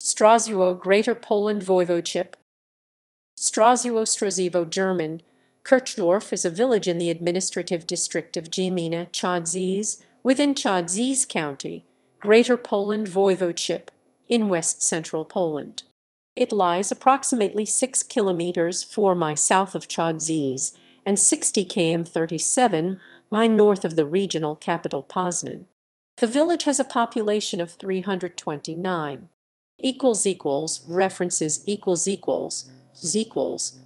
Stróżewo Greater Poland Voivodeship Stróżewo Stróżewo German Kirchdorf is a village in the administrative district of Gmina Chodzież, within Chodzież County, Greater Poland Voivodeship, in west-central Poland. It lies approximately 6 kilometres 4 mi south of Chodzież and 60 km 37 mi north of the regional capital Poznań. The village has a population of 329. Equals equals references equals equals equals